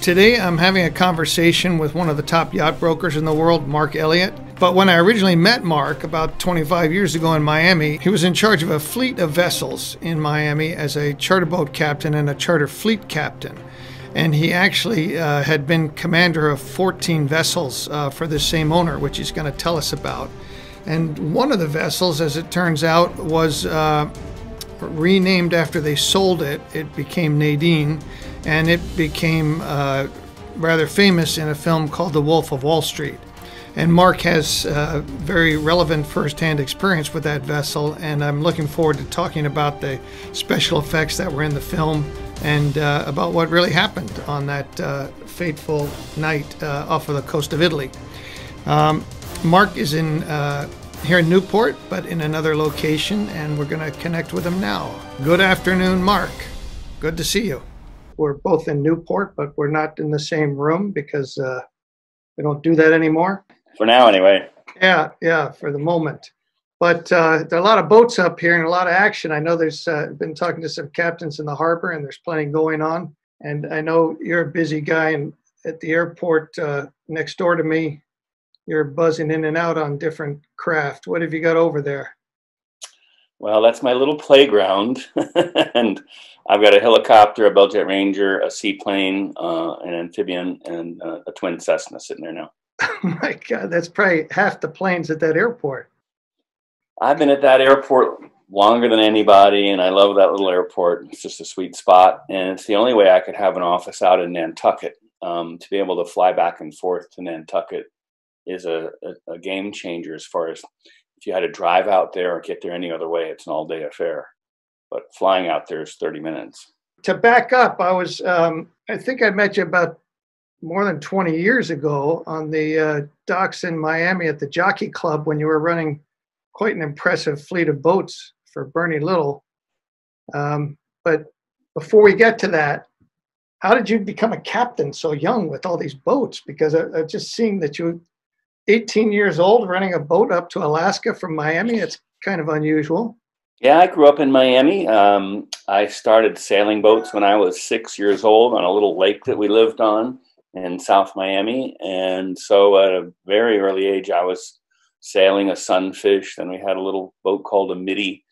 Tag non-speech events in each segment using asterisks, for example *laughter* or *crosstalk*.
Today I'm having a conversation with one of the top yacht brokers in the world, Mark Elliott. But when I originally met Mark about 25 years ago in Miami, he was in charge of a fleet of vessels in Miami as a charter boat captain and a charter fleet captain. And he actually uh, had been commander of 14 vessels uh, for this same owner, which he's going to tell us about. And one of the vessels, as it turns out, was uh, renamed after they sold it. It became Nadine and it became uh, rather famous in a film called The Wolf of Wall Street. And Mark has uh, very relevant firsthand experience with that vessel, and I'm looking forward to talking about the special effects that were in the film and uh, about what really happened on that uh, fateful night uh, off of the coast of Italy. Um, Mark is in uh, here in Newport, but in another location, and we're going to connect with him now. Good afternoon, Mark. Good to see you we're both in Newport, but we're not in the same room because uh, we don't do that anymore. For now, anyway. Yeah, yeah, for the moment. But uh, there are a lot of boats up here and a lot of action. I know there's uh, been talking to some captains in the harbor, and there's plenty going on. And I know you're a busy guy, and at the airport uh, next door to me, you're buzzing in and out on different craft. What have you got over there? Well, that's my little playground, *laughs* and I've got a helicopter, a Bell Jet Ranger, a seaplane, uh, an amphibian, and uh, a twin Cessna sitting there now. Oh *laughs* my God, that's probably half the planes at that airport. I've been at that airport longer than anybody, and I love that little airport. It's just a sweet spot, and it's the only way I could have an office out in Nantucket. Um, to be able to fly back and forth to Nantucket is a, a, a game changer as far as if you had to drive out there or get there any other way, it's an all day affair but flying out there is 30 minutes. To back up, I was, um, I think I met you about more than 20 years ago on the uh, docks in Miami at the Jockey Club when you were running quite an impressive fleet of boats for Bernie Little. Um, but before we get to that, how did you become a captain so young with all these boats? Because I, I just seeing that you 18 years old running a boat up to Alaska from Miami, it's kind of unusual. Yeah, I grew up in Miami. Um, I started sailing boats when I was six years old on a little lake that we lived on in South Miami. And so at a very early age, I was sailing a sunfish. Then we had a little boat called a middy.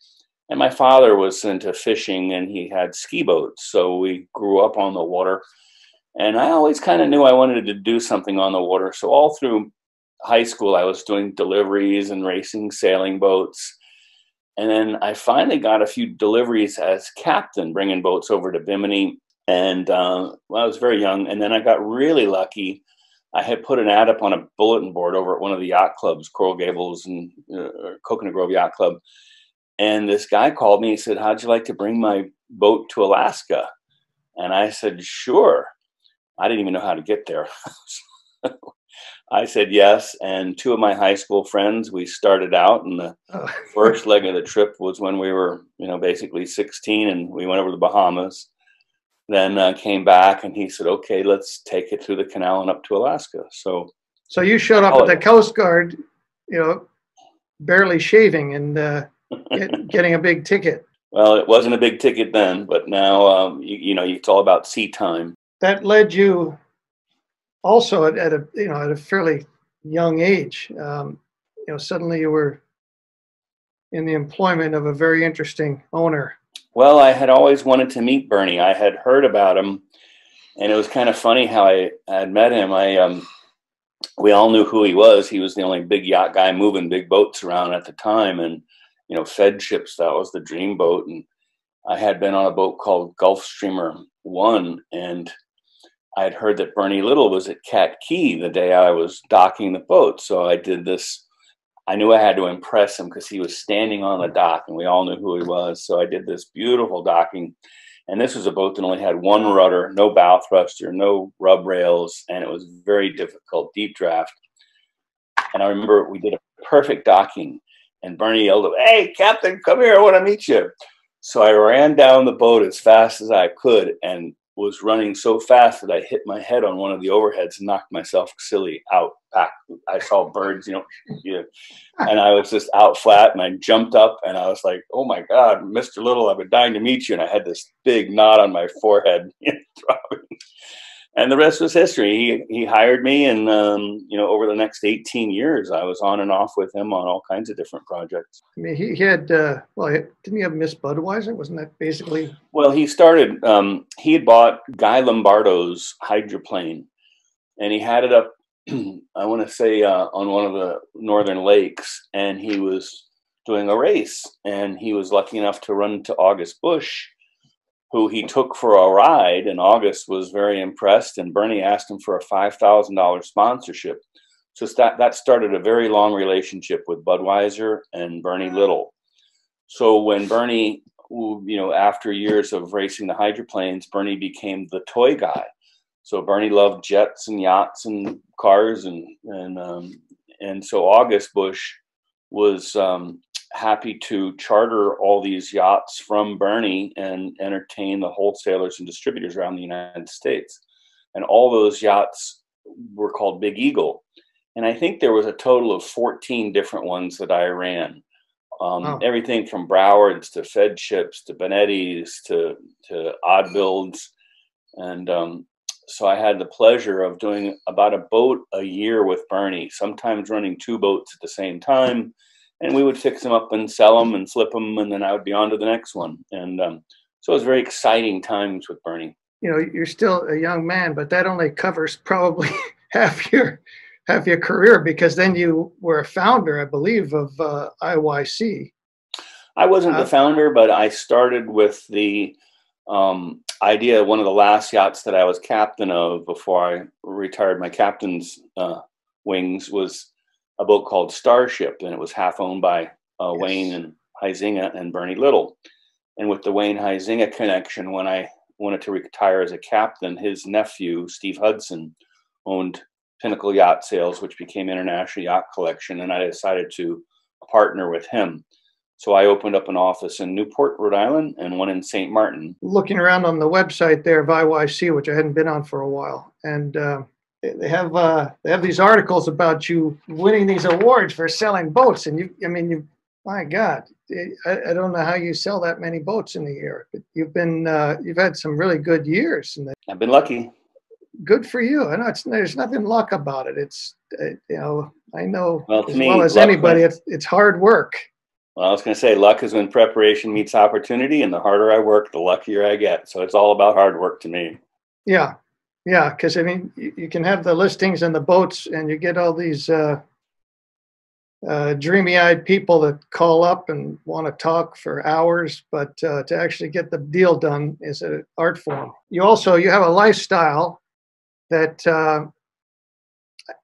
And my father was into fishing and he had ski boats. So we grew up on the water. And I always kind of knew I wanted to do something on the water. So all through high school, I was doing deliveries and racing sailing boats and then I finally got a few deliveries as captain, bringing boats over to Bimini. And uh, well, I was very young. And then I got really lucky. I had put an ad up on a bulletin board over at one of the yacht clubs, Coral Gables and uh, Coconut Grove Yacht Club. And this guy called me and said, How'd you like to bring my boat to Alaska? And I said, Sure. I didn't even know how to get there. *laughs* I said yes, and two of my high school friends. We started out, and the oh. first *laughs* leg of the trip was when we were, you know, basically 16, and we went over to the Bahamas. Then uh, came back, and he said, "Okay, let's take it through the canal and up to Alaska." So, so you showed up at the Coast Guard, you know, barely shaving and uh, *laughs* get, getting a big ticket. Well, it wasn't a big ticket then, but now, um, you, you know, it's all about sea time. That led you also at, at, a you know at a fairly young age, um, you know, suddenly you were in the employment of a very interesting owner. Well, I had always wanted to meet Bernie. I had heard about him, and it was kind of funny how I had met him. I um, we all knew who he was. He was the only big yacht guy moving big boats around at the time, and you know, Feadships. That was the dream boat, and I had been on a boat called Gulfstreamer One, and I had heard that Bernie Little was at Cat Cay the day I was docking the boat. So I did this. I knew I had to impress him because he was standing on the dock and we all knew who he was. So I did this beautiful docking. And this was a boat that only had one rudder, no bow thruster, no rub rails, and it was very difficult, deep draft. And I remember we did a perfect docking, and Bernie yelled, Hey, Captain, come here, I want to meet you. So I ran down the boat as fast as I could, and was running so fast that I hit my head on one of the overheads and knocked myself silly out back. I saw birds, you know, yeah. and I was just out flat and I jumped up and I was like, oh my God, Mr. Little, I've been dying to meet you. And I had this big knot on my forehead. *laughs* and the rest was history. He he hired me, and um, you know, over the next eighteen years, I was on and off with him on all kinds of different projects. I mean, he, he had uh, well, didn't he have Miss Budweiser? Wasn't that basically? Well, he started. Um, he had bought Guy Lombardo's hydroplane, and he had it up. *clears throat* I want to say uh, on one of the northern lakes, and he was doing a race, and he was lucky enough to run to August Busch who he took for a ride, in August was very impressed. And Bernie asked him for a five thousand dollars sponsorship. So that that started a very long relationship with Budweiser and Bernie Little. So when Bernie, you know, after years of racing the hydroplanes, Bernie became the toy guy. So Bernie loved jets and yachts and cars, and and um, and so August Busch was um, happy to charter all these yachts from Bernie and entertain the wholesalers and distributors around the United States. And all those yachts were called Big Eagle. And I think there was a total of 14 different ones that I ran. Um, oh. Everything from Browards to Feadships to Benettis to, to odd builds. And um, so I had the pleasure of doing about a boat a year with Bernie, sometimes running two boats at the same time and we would fix them up and sell them and flip them, and then I would be on to the next one. And um, so it was very exciting times with Bernie. You know, you're still a young man, but that only covers probably *laughs* half your half your career because then you were a founder, I believe, of uh, IYC. I wasn't uh, the founder, but I started with the um, idea. One of the last yachts that I was captain of before I retired my captain's uh, wings was a boat called Starship, and it was half owned by uh, yes. Wayne and Huizenga and Bernie Little. And with the Wayne Huizenga connection, when I wanted to retire as a captain, his nephew Steve Hudson owned Pinnacle Yacht Sales, which became International Yacht Collection, and I decided to partner with him. So I opened up an office in Newport, Rhode Island, and one in St. Martin. Looking around on the website there of IYC, which I hadn't been on for a while, and uh, they have uh, they have these articles about you winning these awards for selling boats, and you, I mean, you, my God, I, I don't know how you sell that many boats in a year, but you've been uh, you've had some really good years. And I've been lucky. Good for you. I know it's there's nothing luck about it. It's uh, you know I know well, as me, well as anybody, it's it's hard work. Well, I was going to say luck is when preparation meets opportunity, and the harder I work, the luckier I get. So it's all about hard work to me. Yeah, yeah, because I mean, you, can have the listings and the boats, and you get all these uh, uh, dreamy-eyed people that call up and want to talk for hours, but uh, to actually get the deal done is an art form. You also you have a lifestyle that uh,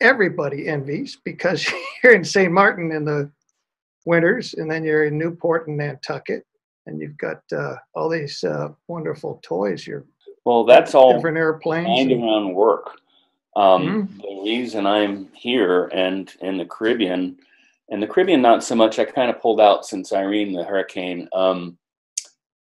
everybody envies because *laughs* you're in St. Martin in the winters, and then you're in Newport and Nantucket, and you've got uh, all these uh, wonderful toys you're well, that's all different airplanes and... on work. Um, mm-hmm. The reason I'm here and in the Caribbean, and the Caribbean not so much. I kind of pulled out since Irene, the hurricane. Um,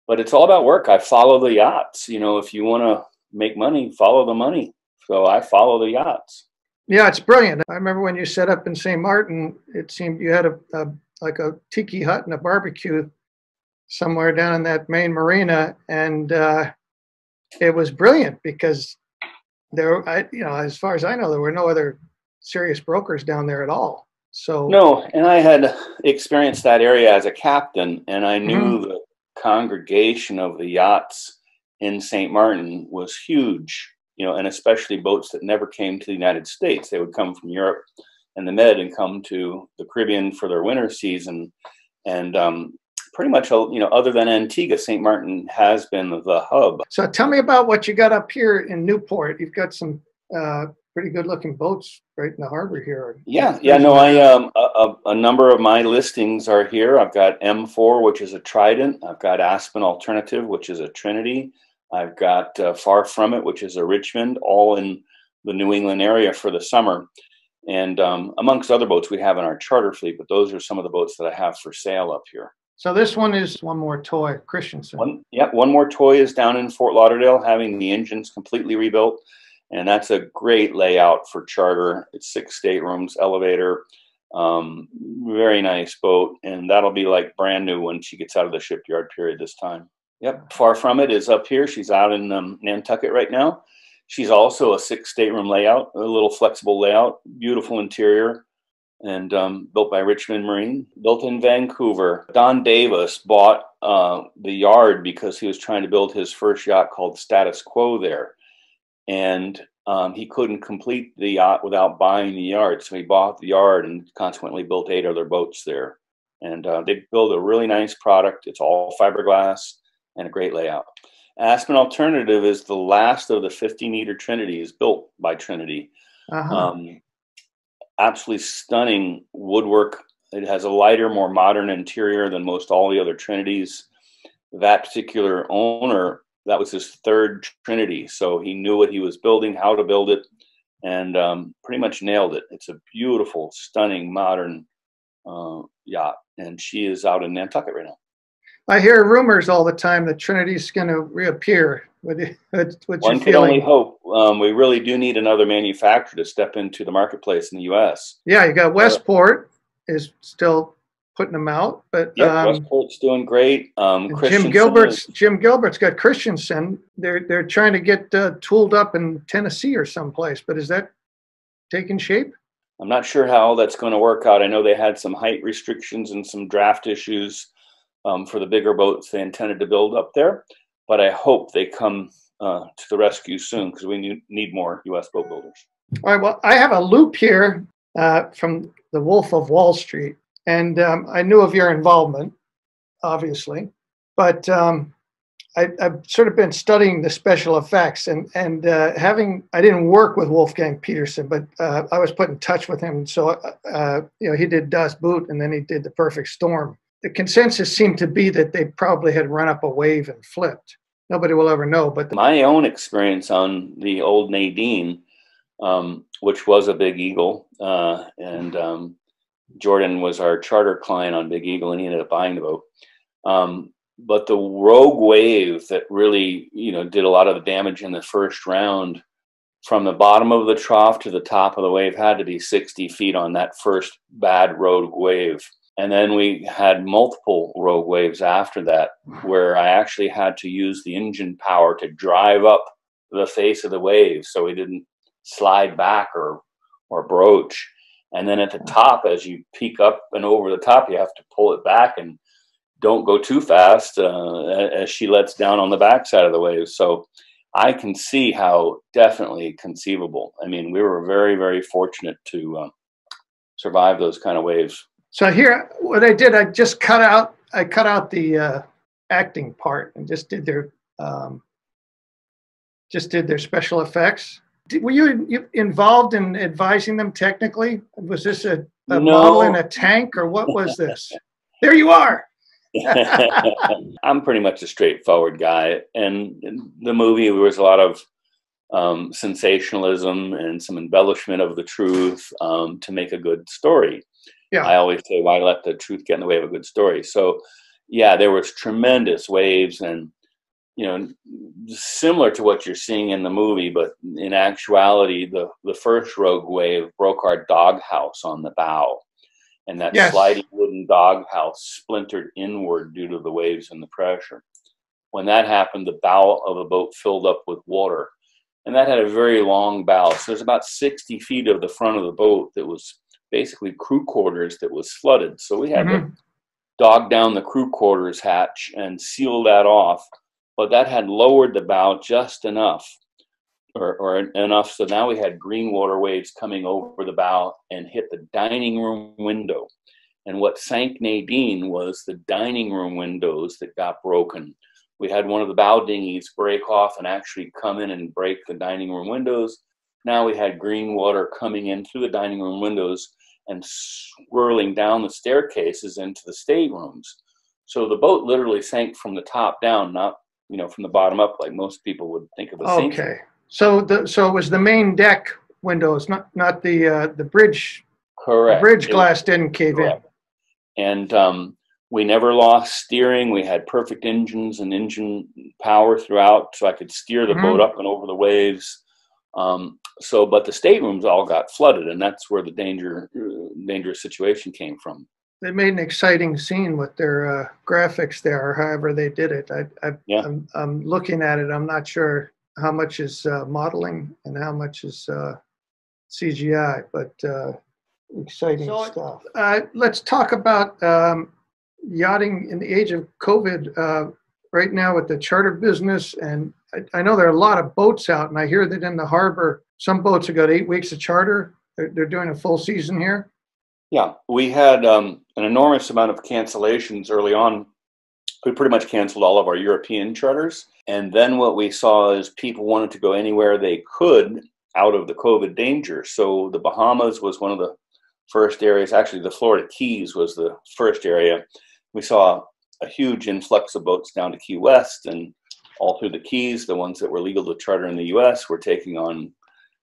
but it's all about work. I follow the yachts. You know, if you want to make money, follow the money. So I follow the yachts. Yeah, it's brilliant. I remember when you set up in St. Martin, it seemed you had a, a like a tiki hut and a barbecue somewhere down in that main marina, and uh, it was brilliant because there, I, you know, as far as I know, there were no other serious brokers down there at all. So no, and I had experienced that area as a captain, and I knew mm-hmm. the congregation of the yachts in St. Martin was huge. You know, and especially boats that never came to the United States. They would come from Europe and the Med and come to the Caribbean for their winter season. And um, pretty much, you know, other than Antigua, St. Martin has been the hub. So tell me about what you got up here in Newport. You've got some uh, pretty good looking boats right in the harbor here. Yeah, yeah, no, I um a, a, number of my listings are here. I've got M4, which is a Trident. I've got Aspen Alternative, which is a Trinity. I've got uh, Far From It, which is a Richmond, all in the New England area for the summer. And um, amongst other boats we have in our charter fleet, but those are some of the boats that I have for sale up here. So this one is one more toy, Christensen. One, yeah, one more toy is down in Fort Lauderdale, having the engines completely rebuilt, and that's a great layout for charter. It's six staterooms, elevator, um, very nice boat, and that'll be like brand new when she gets out of the shipyard period this time. Yep, far from it is up here. She's out in um, Nantucket right now, she's also a six stateroom layout, a little flexible layout, beautiful interior, and um, built by Richmond Marine, built in Vancouver. Don Davis bought uh, the yard because he was trying to build his first yacht called Status Quo there, and um, he couldn't complete the yacht without buying the yard. So he bought the yard and consequently built eight other boats there. And uh, they build a really nice product. It's all fiberglass and a great layout. Aspen Alternative is the last of the 50 meter Trinities built by Trinity. Uh-huh. Um, absolutely stunning woodwork. It has a lighter, more modern interior than most all the other Trinities. That particular owner that was his third Trinity. So he knew what he was building, how to build it, and um, pretty much nailed it. It's a beautiful, stunning, modern uh, yacht, and she is out in Nantucket right now. I hear rumors all the time that Trinity's going to reappear. What, *laughs* what One can only hope. Um, we really do need another manufacturer to step into the marketplace in the U.S. Yeah, you got Westport uh, is still putting them out. But yeah, um, Westport's doing great. Um, Jim Gilbert's is... Jim Gilbert's got Christensen. They're they're trying to get uh, tooled up in Tennessee or someplace. But is that taking shape? I'm not sure how that's going to work out. I know they had some height restrictions and some draft issues um, for the bigger boats they intended to build up there. But I hope they come uh, to the rescue soon because we need, need more U.S. boat builders. All right. Well, I have a loop here uh, from the Wolf of Wall Street and um, I knew of your involvement, obviously, but um, I, have sort of been studying the special effects and and uh, having I didn't work with Wolfgang Petersen, but uh, I was put in touch with him. So uh, uh, you know he did Das Boot and then he did the Perfect Storm. The consensus seemed to be that they probably had run up a wave and flipped. Nobody will ever know. But the- my own experience on the old Nadine, um, which was a big eagle, uh, and um, Jordan was our charter client on Big Eagle, and he ended up buying the boat. Um, but the rogue wave that really, you know, did a lot of the damage in the first round, from the bottom of the trough to the top of the wave, had to be 60 feet on that first bad rogue wave. And then we had multiple rogue waves after that, where I actually had to use the engine power to drive up the face of the wave so we didn't slide back or or broach. And then at the top, as you peak up and over the top, you have to pull it back and don't go too fast uh, as she lets down on the backside of the wave. So I can see how definitely conceivable. I mean, we were very, very fortunate to uh, survive those kind of waves. So here, what I did, I just cut out, I cut out the uh, acting part and just did their, um, just did their special effects were you involved in advising them technically? Was this a, a no. model in a tank or what was this? *laughs* there you are. *laughs* I'm pretty much a straightforward guy. And the movie, there was a lot of um, sensationalism and some embellishment of the truth um, to make a good story. Yeah. I always say, why let the truth get in the way of a good story? So, yeah, there was tremendous waves and you know, similar to what you're seeing in the movie, but in actuality, the, the first rogue wave broke our doghouse on the bow. And that yes. sliding wooden doghouse splintered inward due to the waves and the pressure. When that happened, the bow of the boat filled up with water. And that had a very long bow. So there's about 60 feet of the front of the boat that was basically crew quarters that was flooded. So we had mm-hmm. to dog down the crew quarters hatch and seal that off but that had lowered the bow just enough or, or, enough so now we had green water waves coming over the bow and hit the dining room window and what sank nadine was the dining room windows that got broken we had one of the bow dinghies break off and actually come in and break the dining room windows now we had green water coming in through the dining room windows and swirling down the staircases into the staterooms so the boat literally sank from the top down not you know, from the bottom up, like most people would think of a sink. Okay. So the so it was the main deck windows, not not the uh, the bridge. Correct. The bridge glass didn't cave correct. in. And um, we never lost steering. We had perfect engines and engine power throughout, so I could steer the mm-hmm. boat up and over the waves. Um, so, but the staterooms all got flooded, and that's where the danger, uh, dangerous situation came from they made an exciting scene with their uh, graphics there, however they did it. I, I, yeah. I'm, I'm looking at it. I'm not sure how much is uh, modeling and how much is uh, CGI, but uh, exciting so, stuff. Uh, let's talk about um, yachting in the age of COVID uh, right now with the charter business. And I, I, know there are a lot of boats out, and I hear that in the harbor, some boats have got eight weeks of charter. They're, they're doing a full season here. Yeah, we had um, an enormous amount of cancellations early on. We pretty much canceled all of our European charters. And then what we saw is people wanted to go anywhere they could out of the COVID danger. So the Bahamas was one of the first areas. Actually, the Florida Keys was the first area. We saw a huge influx of boats down to Key West and all through the Keys. The ones that were legal to charter in the U.S. were taking on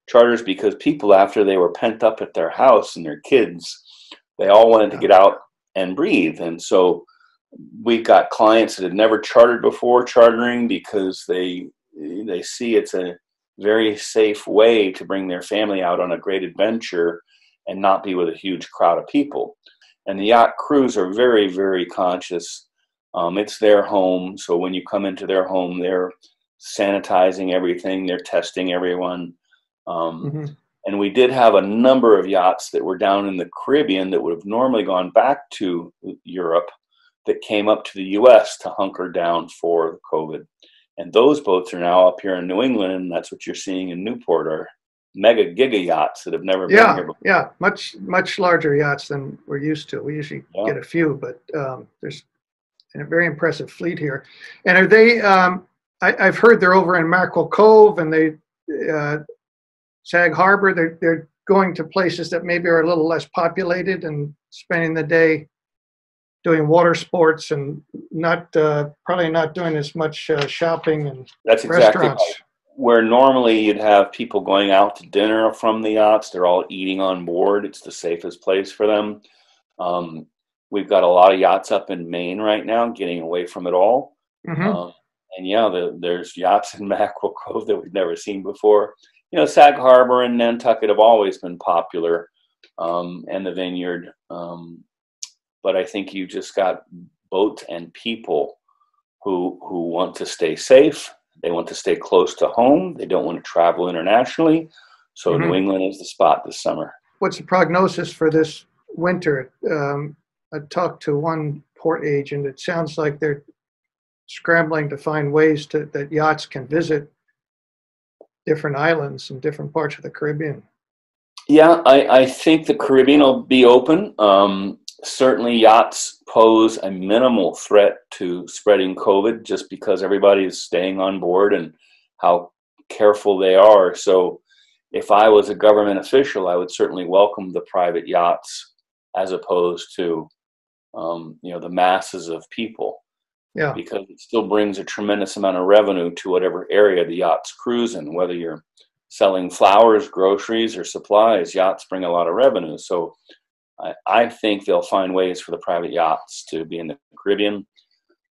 charters because people, after they were pent up at their house and their kids, they all wanted to get out and breathe. And so we've got clients that had never chartered before chartering because they they see it's a very safe way to bring their family out on a great adventure and not be with a huge crowd of people. And the yacht crews are very, very conscious. Um, it's their home, so when you come into their home, they're sanitizing everything, they're testing everyone. Um, mm-hmm. And we did have a number of yachts that were down in the Caribbean that would have normally gone back to Europe that came up to the US to hunker down for COVID. And those boats are now up here in New England, and that's what you're seeing in Newport are mega giga yachts that have never yeah, been here before. Yeah, much much larger yachts than we're used to. We usually yeah. get a few, but um, there's a very impressive fleet here. And are they? Um, I, have heard they're over in Mackerel Cove and they uh, Sag Harbor. They're they're going to places that maybe are a little less populated and spending the day doing water sports and not uh, probably not doing as much uh, shopping and that's exactly right. where normally you'd have people going out to dinner from the yachts they're all eating on board it's the safest place for them um, we've got a lot of yachts up in maine right now getting away from it all mm-hmm. um, and yeah the, there's yachts in *laughs* mackerel cove that we've never seen before you know sag harbor and nantucket have always been popular um, and the vineyard um, but I think you just got boats and people who who want to stay safe. They want to stay close to home. They don't want to travel internationally. So mm-hmm. New England is the spot this summer. What's the prognosis for this winter? Um, I talked to one port agent. It sounds like they're scrambling to find ways to, that yachts can visit different islands in different parts of the Caribbean. Yeah, I, I think the Caribbean will be open. Um, certainly yachts pose a minimal threat to spreading COVID just because everybody is staying on board and how careful they are. So, if I was a government official, I would certainly welcome the private yachts as opposed to, um, you know, the masses of people. Yeah. Because it still brings a tremendous amount of revenue to whatever area the yachts cruise in, whether you're selling flowers, groceries, or supplies, yachts bring a lot of revenue. So I, I think they'll find ways for the private yachts to be in the Caribbean.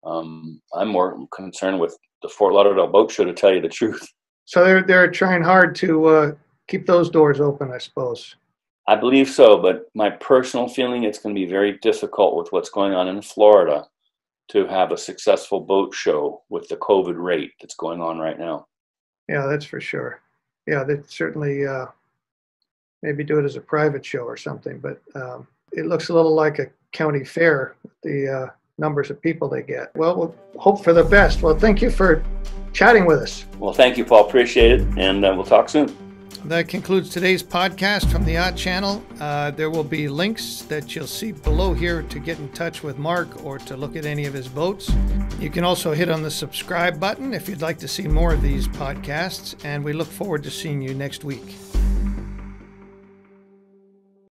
Um, I'm more concerned with the Fort Lauderdale Boat Show, to tell you the truth. So they're they're trying hard to uh, keep those doors open, I suppose. I believe so, but my personal feeling it's going to be very difficult with what's going on in Florida to have a successful boat show with the COVID rate that's going on right now. Yeah, that's for sure. Yeah, that certainly uh, maybe do it as a private show or something. But um, it looks a little like a county fair, the uh, numbers of people they get. Well, we'll hope for the best. Well, thank you for chatting with us. Well, thank you, Paul. Appreciate it. And uh, we'll talk soon. That concludes today's podcast from the Yacht Channel. Uh, there will be links that you'll see below here to get in touch with Mark or to look at any of his boats. You can also hit on the subscribe button if you'd like to see more of these podcasts, and we look forward to seeing you next week.